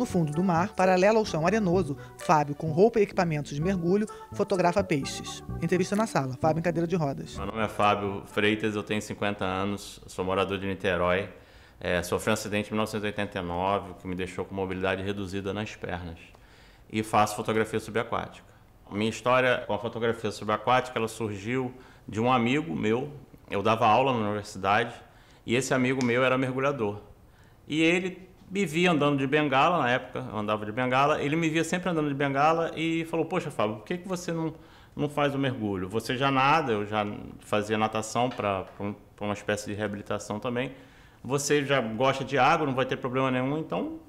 No fundo do mar, paralelo ao chão arenoso, Fábio, com roupa e equipamentos de mergulho, fotografa peixes. Entrevista na sala, Fábio em cadeira de rodas. Meu nome é Fábio Freitas, eu tenho 50 anos, sou morador de Niterói. É, sofri um acidente em 1989 que me deixou com mobilidade reduzida nas pernas. E faço fotografia subaquática. Minha história com a fotografia subaquática ela surgiu de um amigo meu. Eu dava aula na universidade e esse amigo meu era mergulhador. E ele me via andando de bengala, na época eu andava de bengala, ele me via sempre andando de bengala e falou, poxa Fábio, por que, que você não, não faz o mergulho? Você já nada, eu já fazia natação para uma espécie de reabilitação também. Você já gosta de água, não vai ter problema nenhum, então,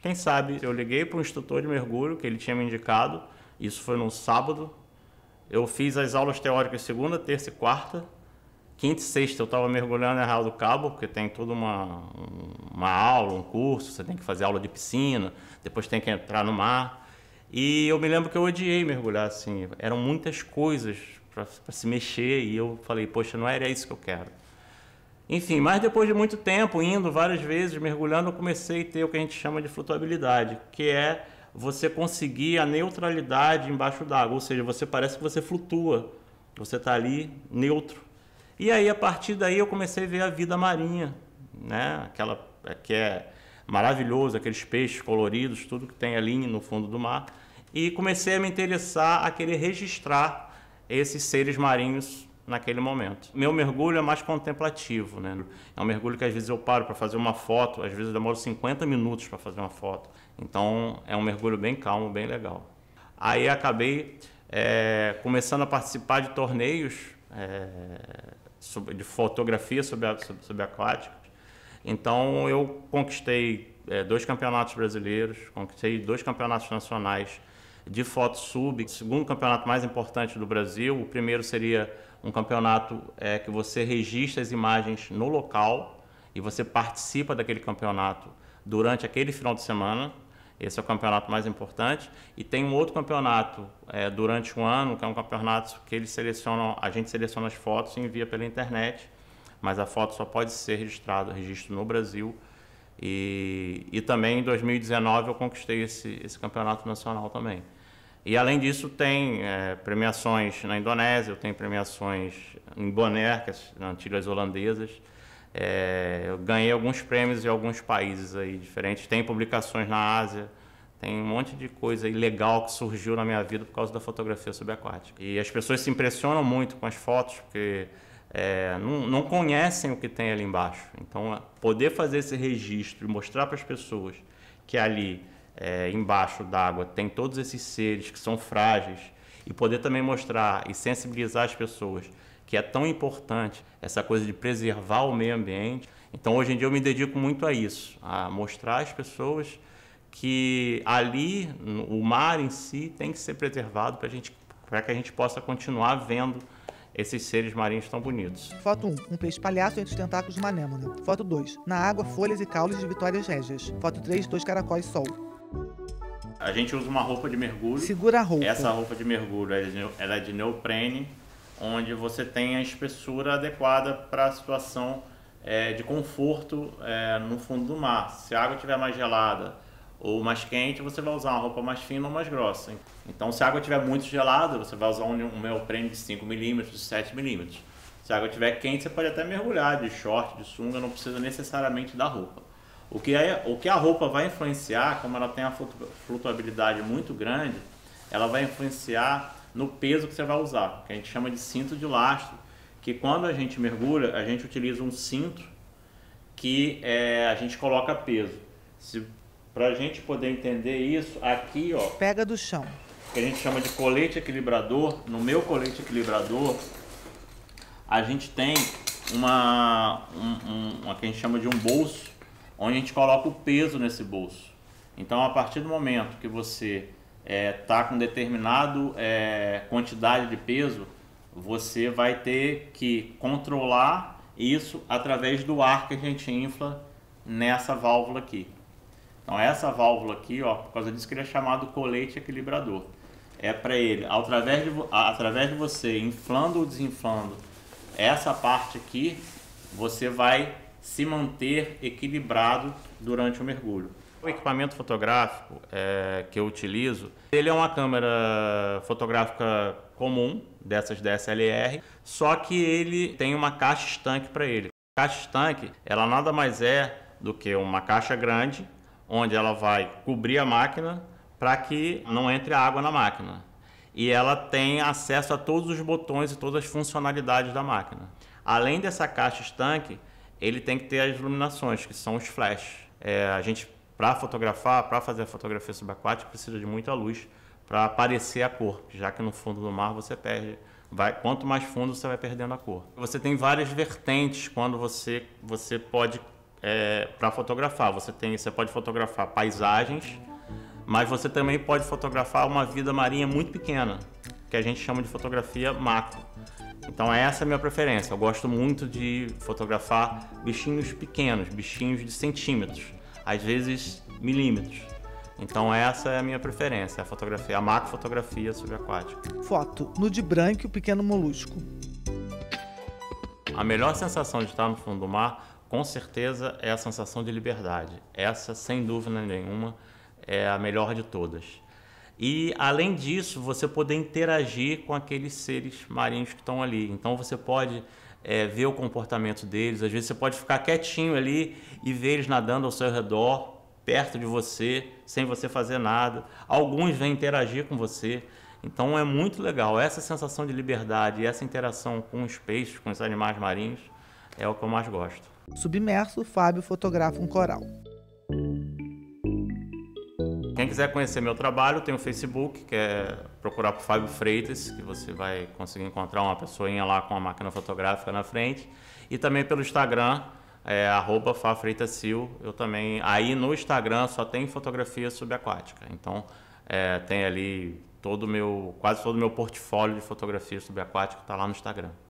quem sabe? Eu liguei para um instrutor de mergulho que ele tinha me indicado, isso foi no sábado. Eu fiz as aulas teóricas segunda, terça e quarta, Quinta e sexta eu estava mergulhando em Arraial do Cabo, porque tem toda uma, uma aula, um curso, você tem que fazer aula de piscina, depois tem que entrar no mar. E eu me lembro que eu odiei mergulhar assim, eram muitas coisas para se mexer e eu falei, poxa, não era isso que eu quero. Enfim, mas depois de muito tempo, indo várias vezes, mergulhando, eu comecei a ter o que a gente chama de flutuabilidade, que é você conseguir a neutralidade embaixo d'água, ou seja, você parece que você flutua, você está ali neutro. E aí, a partir daí, eu comecei a ver a vida marinha, né? Aquela que é maravilhoso, aqueles peixes coloridos, tudo que tem ali no fundo do mar. E comecei a me interessar a querer registrar esses seres marinhos naquele momento. Meu mergulho é mais contemplativo, né? É um mergulho que às vezes eu paro para fazer uma foto, às vezes eu demoro 50 minutos para fazer uma foto. Então é um mergulho bem calmo, bem legal. Aí acabei é, começando a participar de torneios é, de fotografia sobre, sobre, sobre. Então eu conquistei é, dois campeonatos brasileiros, conquistei dois campeonatos nacionais de foto sub, o segundo campeonato mais importante do Brasil. O primeiro seria um campeonato é, que você registra as imagens no local e você participa daquele campeonato durante aquele final de semana. Esse é o campeonato mais importante. E tem um outro campeonato é, durante um ano, que é um campeonato que eles selecionam, a gente seleciona as fotos e envia pela internet, mas a foto só pode ser registrada, registro no Brasil. E, e também em 2019 eu conquistei esse, esse campeonato nacional também. E além disso tem é, premiações na Indonésia, eu tenho premiações em Bonaire, que é nas Antilhas Holandesas. É, eu ganhei alguns prêmios em alguns países aí diferentes. Tem publicações na Ásia, tem um monte de coisa legal que surgiu na minha vida por causa da fotografia subaquática. E as pessoas se impressionam muito com as fotos, porque é, não, não, conhecem o que tem ali embaixo. Então, poder fazer esse registro e mostrar para as pessoas que ali é, embaixo d'água tem todos esses seres que são frágeis e poder também mostrar e sensibilizar as pessoas que é tão importante, essa coisa de preservar o meio ambiente. Então, hoje em dia, eu me dedico muito a isso, a mostrar às pessoas que ali, o mar em si, tem que ser preservado para que a gente possa continuar vendo esses seres marinhos tão bonitos. Foto 1. Um peixe palhaço entre os tentáculos de uma anêmona. Foto 2. Na água, folhas e caules de vitórias régias. Foto 3. Dois caracóis sol. A gente usa uma roupa de mergulho. Segura a roupa. Essa roupa de mergulho ela é de neoprene onde você tem a espessura adequada para a situação é, de conforto é, no fundo do mar. Se a água estiver mais gelada ou mais quente, você vai usar uma roupa mais fina ou mais grossa. Então, se a água estiver muito gelada, você vai usar um, um neoprene de 5 milímetros, de 7 milímetros. Se a água estiver quente, você pode até mergulhar de short, de sunga, não precisa necessariamente da roupa. O que, é, o que a roupa vai influenciar, como ela tem a flutuabilidade muito grande, ela vai influenciar no peso que você vai usar, que a gente chama de cinto de lastro, que quando a gente mergulha, a gente utiliza um cinto que é, a gente coloca peso. Para a gente poder entender isso, aqui ó... Pega do chão. Que a gente chama de colete equilibrador. No meu colete equilibrador, a gente tem uma, um, um, uma que a gente chama de um bolso, onde a gente coloca o peso nesse bolso. Então, a partir do momento que você está é, tá com determinado é, quantidade de peso, você vai ter que controlar isso através do ar que a gente infla nessa válvula aqui. Então essa válvula aqui, ó, por causa disso que ele é chamado colete equilibrador. É para ele, através de, através de você inflando ou desinflando essa parte aqui, você vai se manter equilibrado durante o mergulho. O equipamento fotográfico é, que eu utilizo, ele é uma câmera fotográfica comum, dessas DSLR, só que ele tem uma caixa estanque para ele. A caixa estanque, ela nada mais é do que uma caixa grande, onde ela vai cobrir a máquina para que não entre água na máquina. E ela tem acesso a todos os botões e todas as funcionalidades da máquina. Além dessa caixa estanque, ele tem que ter as iluminações, que são os flash. É, a gente, para fotografar, para fazer a fotografia subaquática, precisa de muita luz para aparecer a cor, já que no fundo do mar você perde. Vai, quanto mais fundo você vai perdendo a cor. Você tem várias vertentes quando você, você pode é, para fotografar. Você tem, você pode fotografar paisagens, mas você também pode fotografar uma vida marinha muito pequena, que a gente chama de fotografia macro. Então essa é a minha preferência. Eu gosto muito de fotografar bichinhos pequenos, bichinhos de centímetros, às vezes milímetros. Então essa é a minha preferência, a fotografia, a macrofotografia subaquática. Foto: nude branco e o pequeno molusco. A melhor sensação de estar no fundo do mar, com certeza, é a sensação de liberdade. Essa, sem dúvida nenhuma, é a melhor de todas. E além disso, você poder interagir com aqueles seres marinhos que estão ali. Então você pode é, ver o comportamento deles. Às vezes você pode ficar quietinho ali e ver eles nadando ao seu redor, perto de você, sem você fazer nada. Alguns vêm interagir com você. Então é muito legal. Essa sensação de liberdade essa interação com os peixes, com os animais marinhos, é o que eu mais gosto. Submerso, Fábio fotografa um coral. Quiser conhecer meu trabalho, tem o Facebook, que é procurar por Fábio Freitas, que você vai conseguir encontrar uma pessoinha lá com a máquina fotográfica na frente. E também pelo Instagram, é arroba. Eu também, aí no Instagram só tem fotografia subaquática. Então é, tem ali todo meu, quase todo o meu portfólio de fotografia subaquática está lá no Instagram.